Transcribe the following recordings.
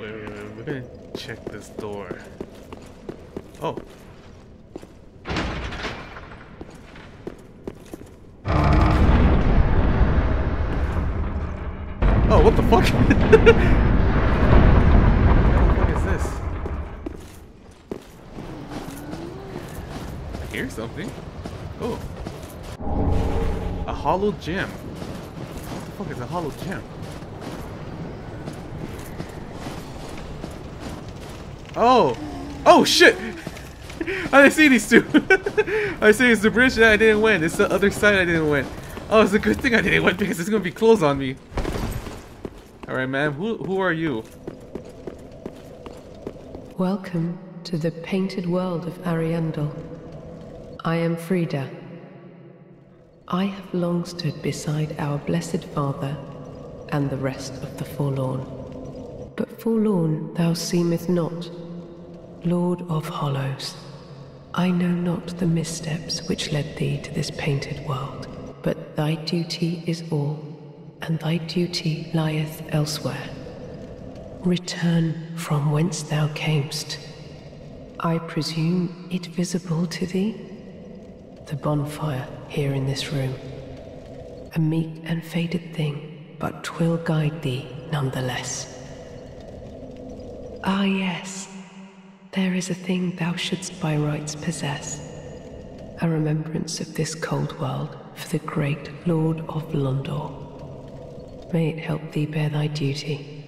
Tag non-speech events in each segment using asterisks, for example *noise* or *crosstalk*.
Wait, wait, wait. We're gonna check this door. Oh. Oh, what the fuck? *laughs* what the fuck is this? I hear something. Oh. A hollow gem. Fuck is a hollow gem? Oh! Oh shit! *laughs* I didn't see these two! *laughs* I see it's the bridge that I didn't win. It's the other side I didn't win. Oh, it's a good thing I didn't win because it's gonna be closed on me. Alright, ma'am. Who, who are you? Welcome to the painted world of Ariandel. I am Friede. I have long stood beside our blessed father and the rest of the forlorn. But forlorn thou seemest not, Lord of Hollows. I know not the missteps which led thee to this painted world, but thy duty is all, and thy duty lieth elsewhere. Return from whence thou camest. I presume it visible to thee? The bonfire here in this room. A meek and faded thing, but 'twill guide thee nonetheless. Ah, yes. There is a thing thou shouldst by rights possess. A remembrance of this cold world for the great Lord of Londor. May it help thee bear thy duty.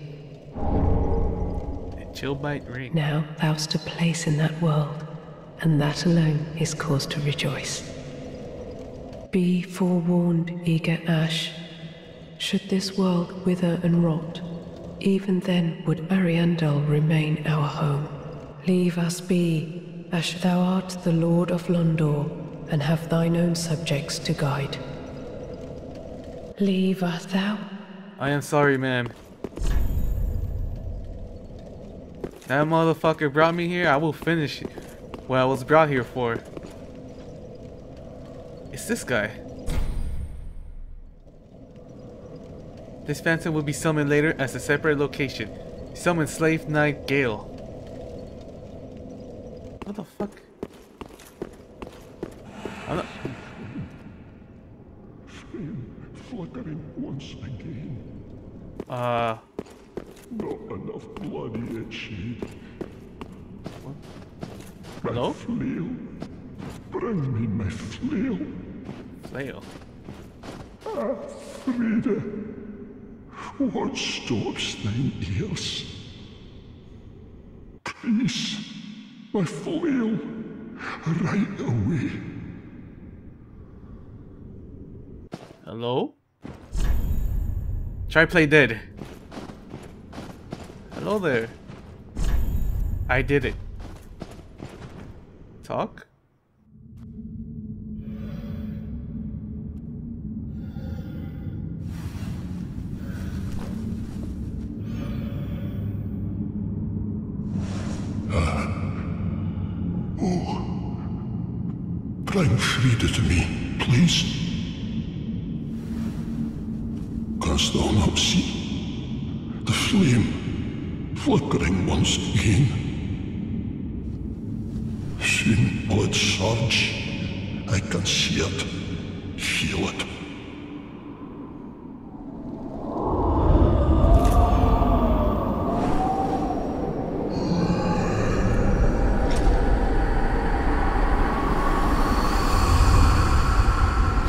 A Chillbite Ring. Now thou'st a place in that world, and that alone is cause to rejoice. Be forewarned, eager Ash. Should this world wither and rot, even then would Ariandel remain our home. Leave us be, Ash thou art the Lord of Londor, and have thine own subjects to guide. Leave us thou? I am sorry, ma'am. That motherfucker brought me here. I will finish what I was brought here for. It's this guy. This phantom will be summoned later as a separate location. Summon Slave Knight Gael. What the fuck? I'm not- flickering once again. uh, Not enough blood yet shed. My Hello? flail. Bring me my flail. flail. Ah, Friede. What stops thine ears? Please, my flail. Right away. Hello? Try play dead. Hello there. I did it. Talk? Bring Friede to me, please. Canst thou not see the flame flickering once again? Will it surge. I can see it, feel it.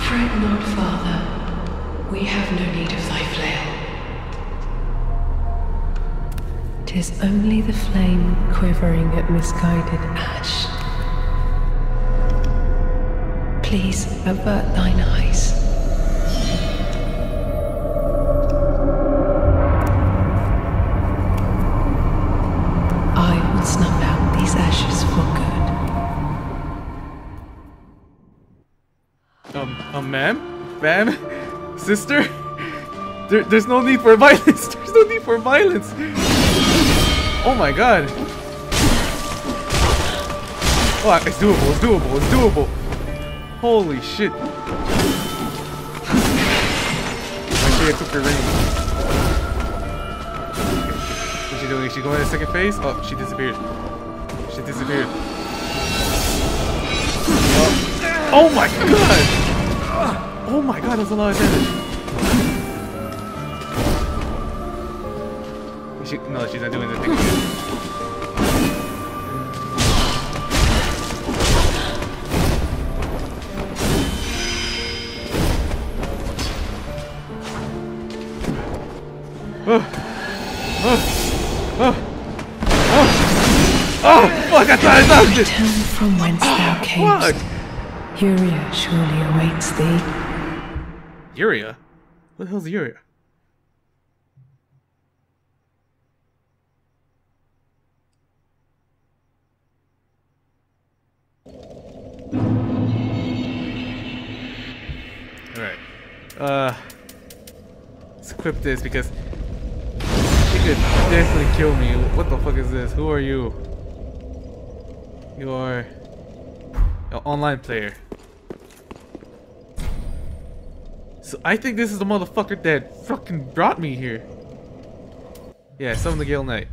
Fret not, Father. We have no need of thy flail. Tis only the flame quivering at misguided ash. Please avert thine eyes. I will snuff out these ashes for good. Um, um, ma'am? Ma'am? Sister? There, there's no need for violence. *laughs* There's no need for violence. Oh my god. Oh, it's doable. It's doable. It's doable. Holy shit. I actually equipped her range. What's she doing? Is she going to second phase? Oh, she disappeared. She disappeared. Oh, oh my god! Oh my god, that's a lot of damage. She, no, she's not doing the I thought I knocked it! Return from whence thou Fuck! camest. Uria surely awaits thee. Uria? What the hell's Uria? Alright. Uh. Let's equip this because he could definitely kill me. What the fuck is this? Who are you? You are an online player. So I think this is the motherfucker that fucking brought me here. Yeah, summon the Gael Knight.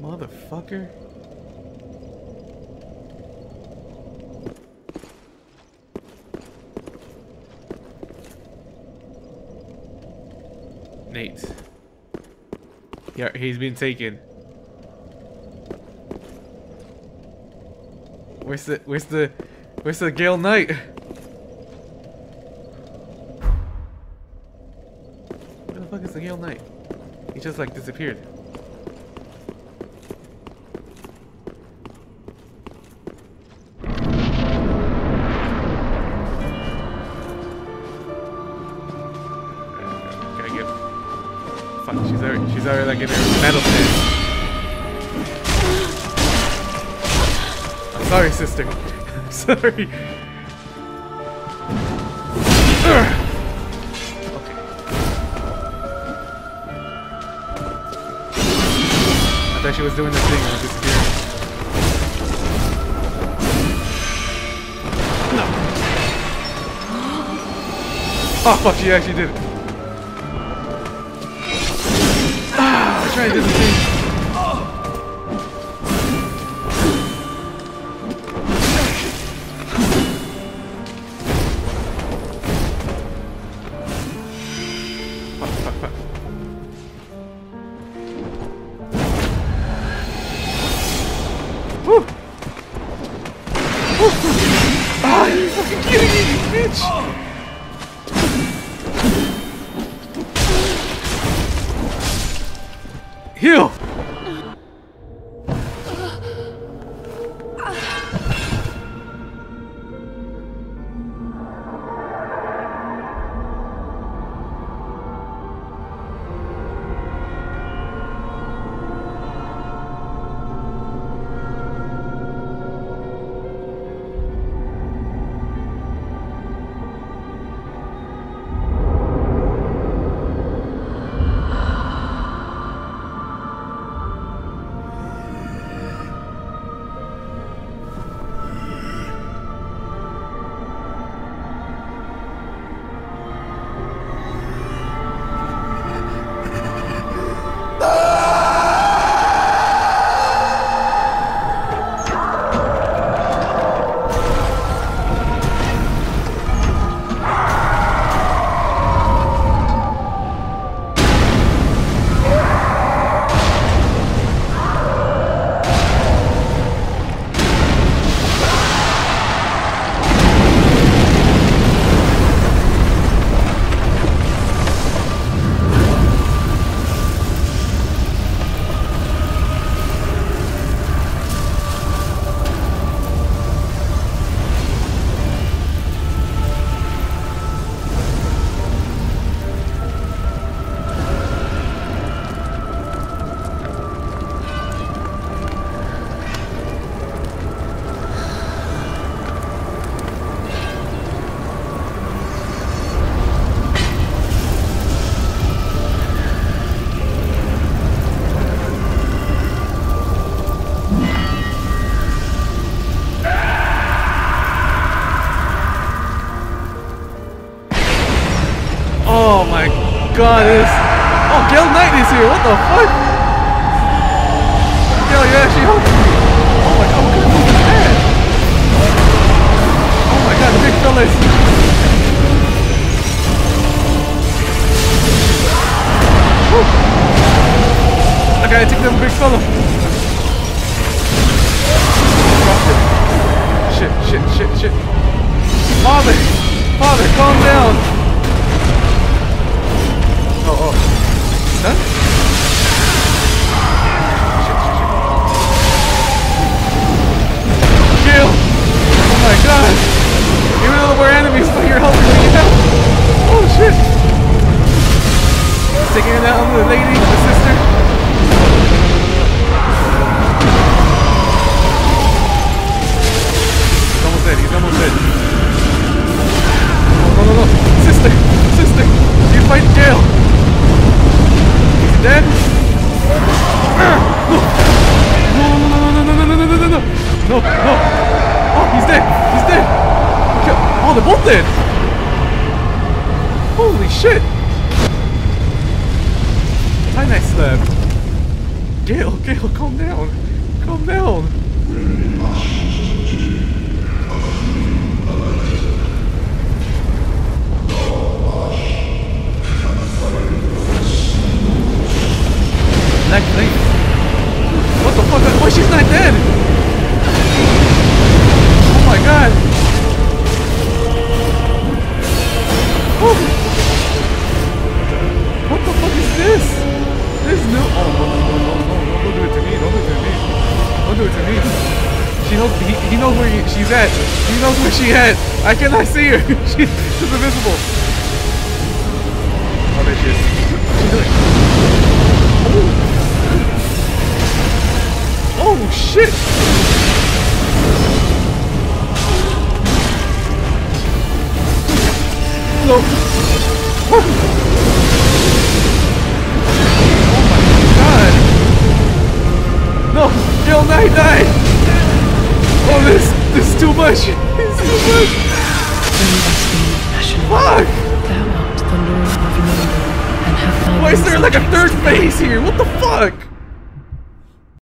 Motherfucker. Nate. Yeah, he's been taken. Where's the where's the where's the Gael Knight? Where the fuck is the Gael Knight? He just like disappeared. Fuck, she's already she's already like in her metal state. Sorry, sister. *laughs* Sorry. Okay. I thought she was doing the thing and disappeared. No. Oh fuck, she actually did it. Ah, I tried to do the thing. Me, out this. Oh, Gael Knight is here. What the fuck? Gael, you're actually helping me. Oh my god, what kind of move is that? Oh my god, big fellas. Woo. Dale, calm down. To me! She knows. He, he knows where he, she's at. He knows where she at. I cannot see her. *laughs* She, she's invisible. Oh, there she is. She's. Oh shit! No. Knight died! Oh this this is too much! It's too much! Fuck! Thou art the Lord of Londor, and have Why is there like a third phase here? What the fuck?